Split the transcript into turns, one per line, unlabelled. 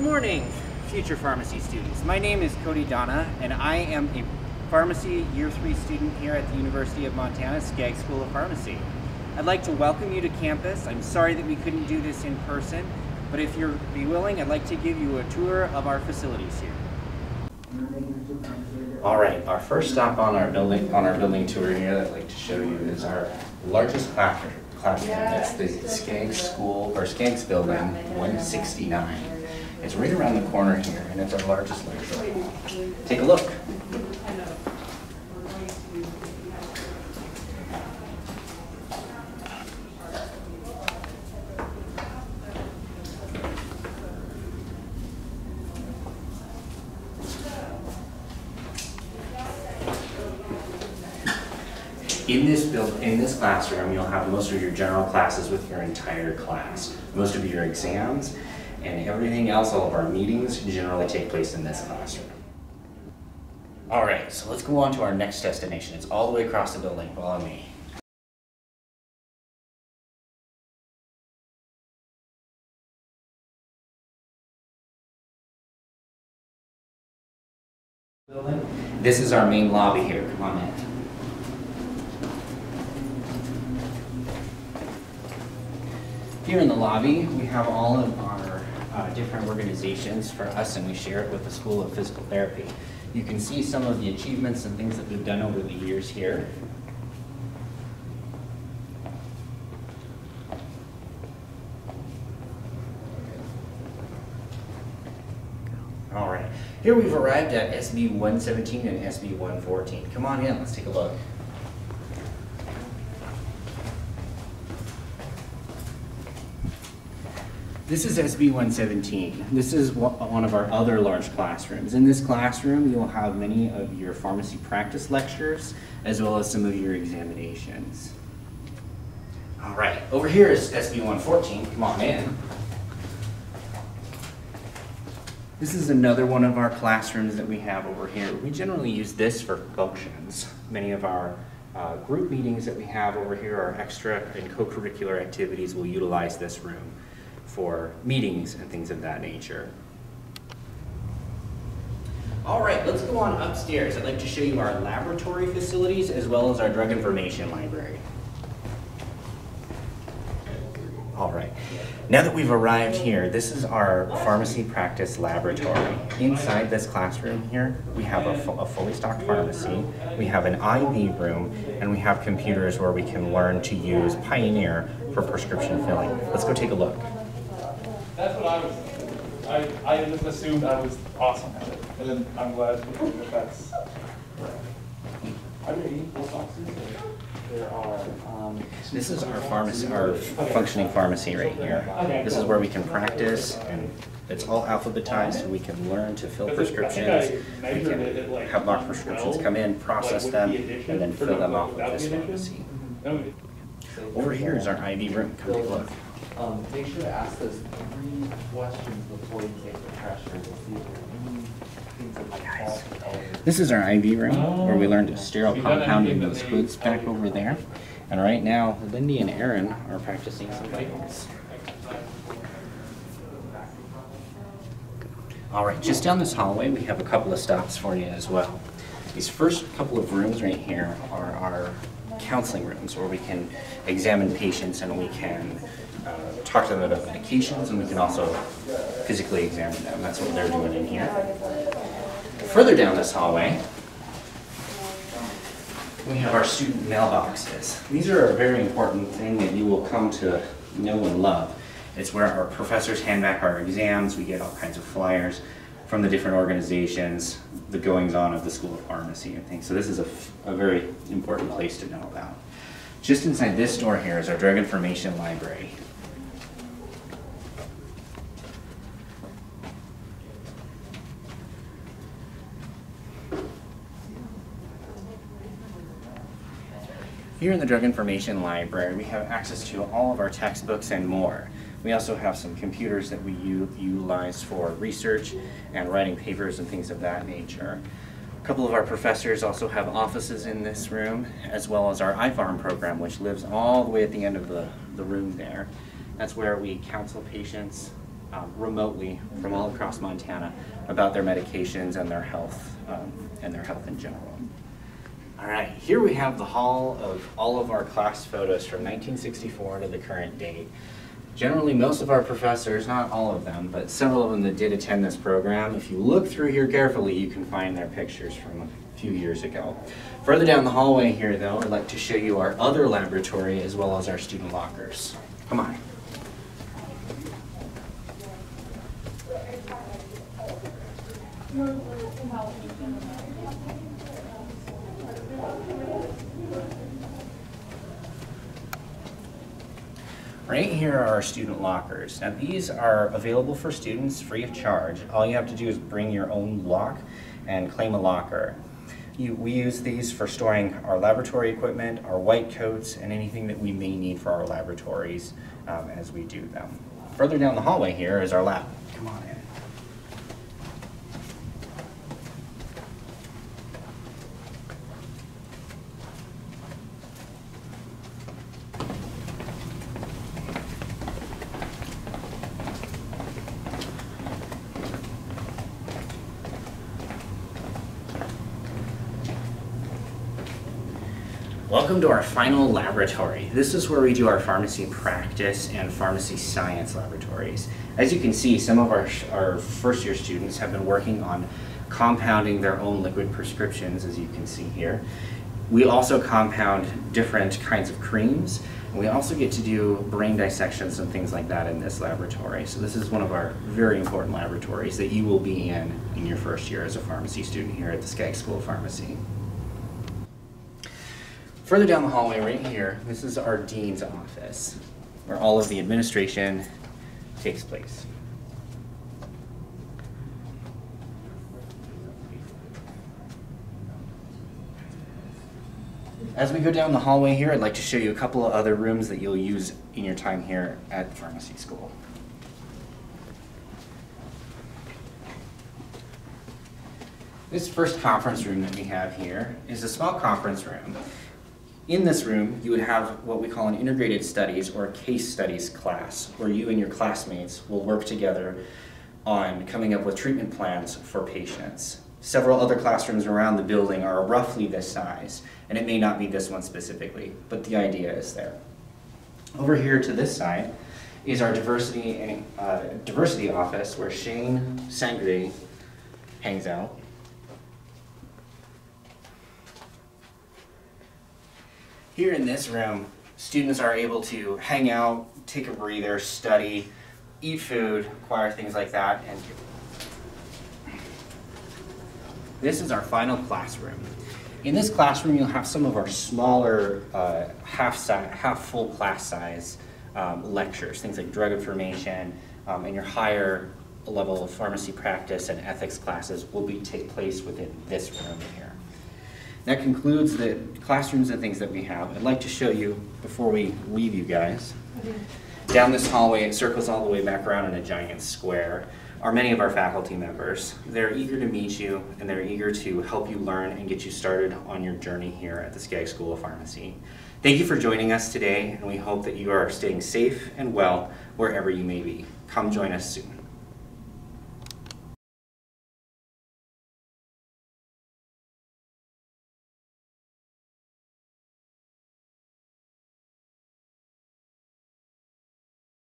Good morning, future pharmacy students. My name is Cody Donaugh, and I am a pharmacy year three student here at the University of Montana Skaggs School of Pharmacy. I'd like to welcome you to campus. I'm sorry that we couldn't do this in person, but if you're be willing, I'd like to give you a tour of our facilities here.
All right, our first stop on our building on our building tour here that I'd like to show you is our largest classroom. Classroom. It's the Skaggs School or Skaggs Building 169. It's right around the corner here, and it's our largest lecture. Take a look. In this build, in this classroom, you'll have most of your general classes with your entire class. Most of your exams and everything else, all of our meetings generally take place in this classroom. All right, so let's go on to our next destination. It's all the way across the building. Follow me. This is our main lobby here. Come on in. Here in the lobby, we have all of our uh, different organizations for us and we share it with the School of Physical Therapy. You can see some of the achievements and things that we've done over the years here. All right, here we've arrived at SB 117 and SB 114. Come on in, let's take a look. This is SB 117. This is one of our other large classrooms. In this classroom, you'll have many of your pharmacy practice lectures, as well as some of your examinations. All right, over here is SB 114. Come on in. This is another one of our classrooms that we have over here. We generally use this for functions. Many of our uh, group meetings that we have over here, our extra and co-curricular activities will utilize this room for meetings and things of that nature. All right, let's go on upstairs. I'd like to show you our laboratory facilities as well as our drug information library. All right, now that we've arrived here, this is our pharmacy practice laboratory. Inside this classroom here, we have a, a fully stocked pharmacy, we have an IV room, and we have computers where we can learn to use Pioneer for prescription filling. Let's go take a look.
That's what I was I, I just assumed I was awesome at it. And then I'm glad that that's Are there any post offices? There are. Um,
this is our pharmacy, our functioning pharmacy right here. This is where we can practice, and it's all alphabetized, so we can learn to fill prescriptions. We can have our prescriptions come in, process them, and then fill them off with this pharmacy. Over here is our IV room. Come take a look.
Um, make sure to ask those three questions before you take the pressure to see if there are any things that might cause the
This is our IV room where we learned to sterile compound in those hoods back over there. And right now, Lindy and Aaron are practicing some vitals. All right, just down this hallway, we have a couple of stops for you as well. These first couple of rooms right here are our counseling rooms where we can examine patients and we can uh, talk to them about medications, and we can also physically examine them. That's what they're doing in here. Further down this hallway, we have our student mailboxes. These are a very important thing that you will come to know and love. It's where our professors hand back our exams, we get all kinds of flyers from the different organizations, the goings on of the School of Pharmacy and things. So this is a, a very important place to know about. Just inside this door here is our drug information library. Here in the Drug Information Library, we have access to all of our textbooks and more. We also have some computers that we utilize for research and writing papers and things of that nature. A couple of our professors also have offices in this room, as well as our iFarm program, which lives all the way at the end of the, the room there. That's where we counsel patients um, remotely from all across Montana about their medications and their health um, and their health in general. All right, here we have the hall of all of our class photos from 1964 to the current date. Generally, most of our professors, not all of them, but several of them that did attend this program, if you look through here carefully, you can find their pictures from a few years ago. Further down the hallway here, though, I'd like to show you our other laboratory as well as our student lockers. Come on. Right here are our student lockers. Now these are available for students free of charge. All you have to do is bring your own lock and claim a locker. You, we use these for storing our laboratory equipment, our white coats, and anything that we may need for our laboratories um, as we do them. Further down the hallway here is our lab. Come on in. Welcome to our final laboratory. This is where we do our pharmacy practice and pharmacy science laboratories. As you can see, some of our, our first year students have been working on compounding their own liquid prescriptions, as you can see here. We also compound different kinds of creams. And we also get to do brain dissections and things like that in this laboratory. So this is one of our very important laboratories that you will be in in your first year as a pharmacy student here at the Skaggs School of Pharmacy. Further down the hallway right here, this is our dean's office, where all of the administration takes place. As we go down the hallway here, I'd like to show you a couple of other rooms that you'll use in your time here at pharmacy school. This first conference room that we have here is a small conference room. In this room, you would have what we call an integrated studies or case studies class, where you and your classmates will work together on coming up with treatment plans for patients. Several other classrooms around the building are roughly this size, and it may not be this one specifically, but the idea is there. Over here to this side is our diversity, uh, diversity office where Shane Sangre hangs out. Here in this room, students are able to hang out, take a breather, study, eat food, acquire things like that. And this is our final classroom. In this classroom, you'll have some of our smaller uh, half, si half full class size um, lectures, things like drug information, um, and your higher level of pharmacy practice and ethics classes will be take place within this room here. That concludes the classrooms and things that we have. I'd like to show you, before we leave you guys, down this hallway, it circles all the way back around in a giant square, are many of our faculty members. They're eager to meet you and they're eager to help you learn and get you started on your journey here at the Skaggs School of Pharmacy. Thank you for joining us today and we hope that you are staying safe and well wherever you may be. Come join us soon.